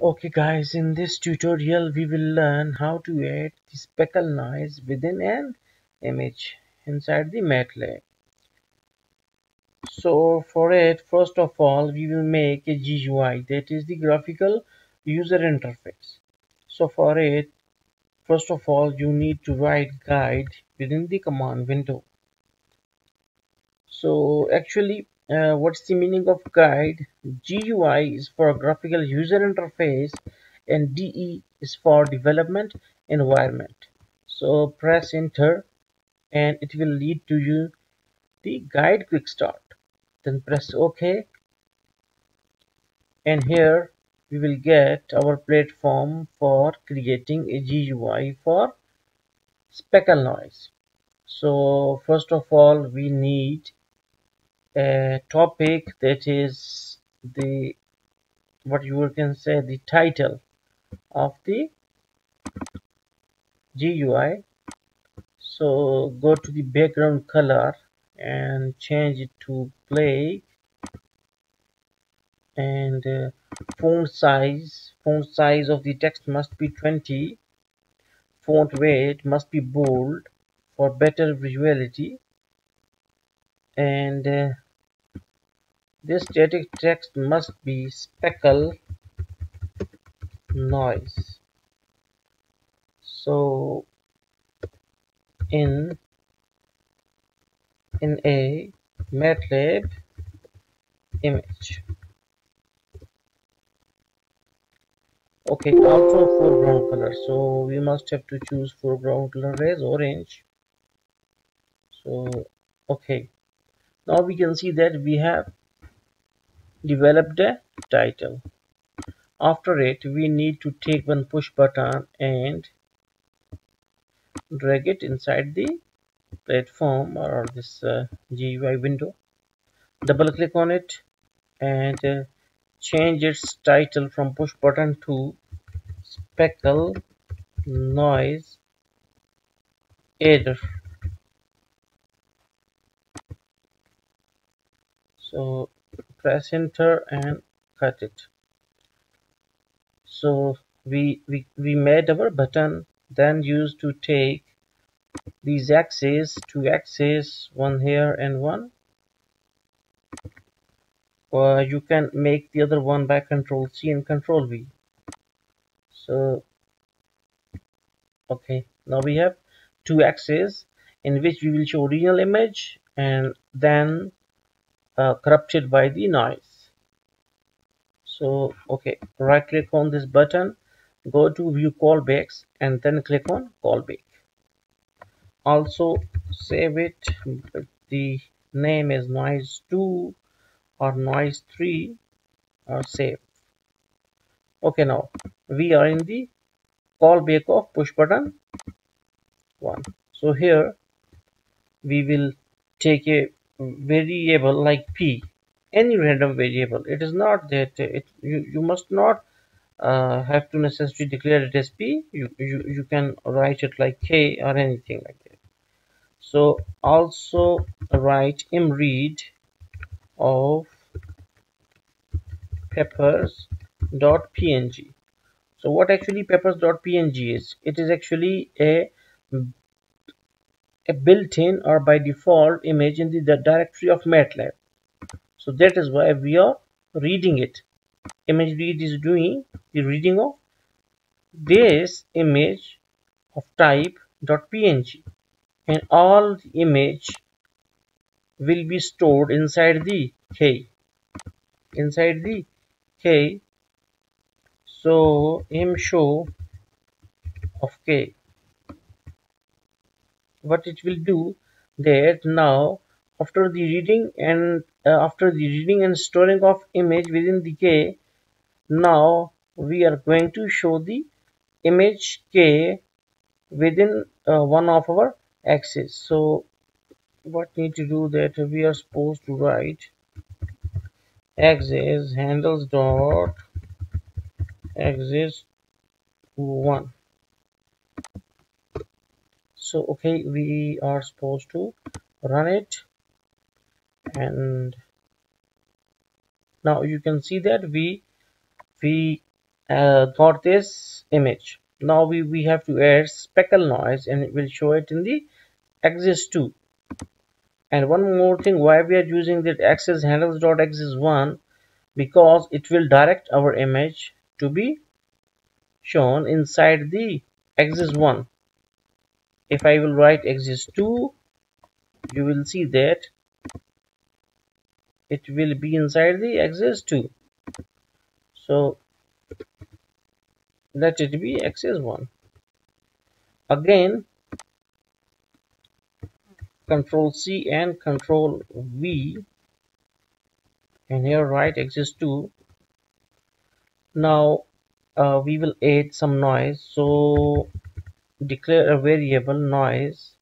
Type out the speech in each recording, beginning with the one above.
Okay guys, in this tutorial we will learn how to add the speckle noise within an image inside the MATLAB. So for it, first of all, we will make a GUI that is the graphical user interface. So for it, first of all, you need to write guide within the command window. So actually uh, what's the meaning of guide? GUI is for graphical user interface and DE is for development environment. So press enter and it will lead to you the guide quick start. Then press ok. And here we will get our platform for creating a GUI for speckle noise. So first of all we need a topic that is the what you can say the title of the GUI so go to the background color and change it to black and uh, font size font size of the text must be 20 font weight must be bold for better visuality. And uh, this static text must be speckle noise. So in in a MATLAB image. Okay, also foreground color. So we must have to choose foreground color as orange. So okay, now we can see that we have developed a title. After it we need to take one push button and drag it inside the platform or this uh, GUI window. Double click on it and uh, change its title from push button to speckle noise adder so enter and cut it. So we we, we made our button then used to take these axes two axes one here and one. Uh, you can make the other one by control C and control V. So okay now we have two axes in which we will show original image and then uh, corrupted by the noise. So okay right click on this button go to view callbacks and then click on callback. Also save it the name is noise 2 or noise 3 or save. Okay now we are in the callback of push button 1 so here we will take a variable like p any random variable. It is not that it you, you must not uh, have to necessarily declare it as p. You, you you can write it like k or anything like that. So also write imread of peppers dot png so what actually peppers dot png is? It is actually a a built-in or by default image in the, directory of MATLAB. So that is why we are reading it. Image read is doing the reading of this image of type .png and all the image will be stored inside the K inside the K so im show of K what it will do that now after the reading and uh, after the reading and storing of image within the k now we are going to show the image k within uh, one of our axes. So what need to do that we are supposed to write axis handles dot axis 1 so okay we are supposed to run it. And now you can see that we we uh, got this image. Now we, we have to add speckle noise and it will show it in the axis 2 and one more thing why we are using that axis handles dot axis 1 because it will direct our image to be shown inside the axis 1 if I will write axis 2 you will see that it will be inside the axis 2 so let it be axis 1 again control C and control V and here write axis 2 now uh, we will add some noise. So declare a variable noise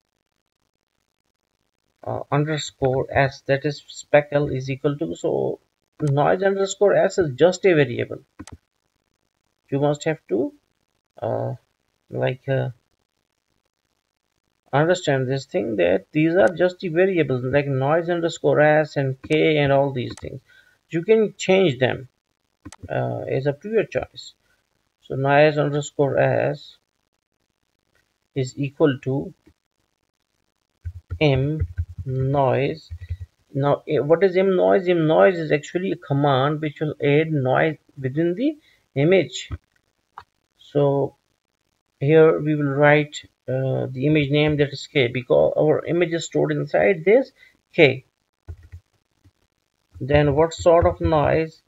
uh, underscore s that is speckle is equal to so noise underscore s is just a variable. You must have to uh, like uh, understand this thing that these are just the variables like noise underscore s and k and all these things. You can change them uh, it's up to your choice. So noise underscore s is equal to m noise. Now eh, what is m noise? M noise is actually a command which will add noise within the image. So here we will write uh, the image name that is k because our image is stored inside this k. Then what sort of noise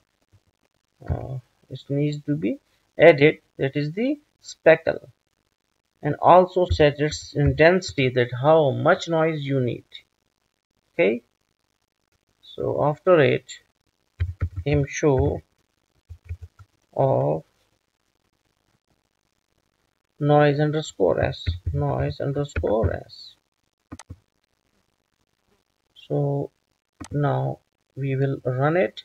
uh, it needs to be added? That is the speckle and also set its intensity that how much noise you need. Okay? So after it im show of noise underscore s noise underscore s. So now we will run it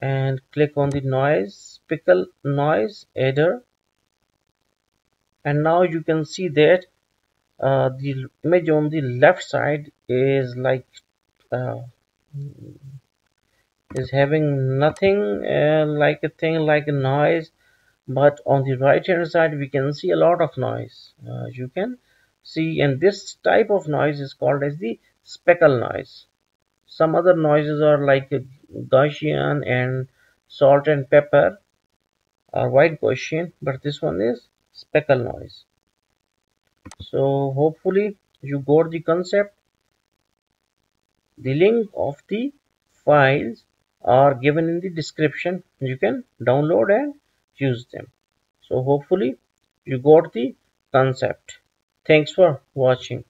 and click on the noise speckle noise adder and now you can see that uh, the image on the left side is like uh, is having nothing uh, like a thing like a noise. But on the right hand side we can see a lot of noise. Uh, you can see and this type of noise is called as the speckle noise. Some other noises are like Gaussian and salt and pepper or white Gaussian but this one is speckle noise. So hopefully you got the concept. The link of the files are given in the description. You can download and use them. So hopefully you got the concept. Thanks for watching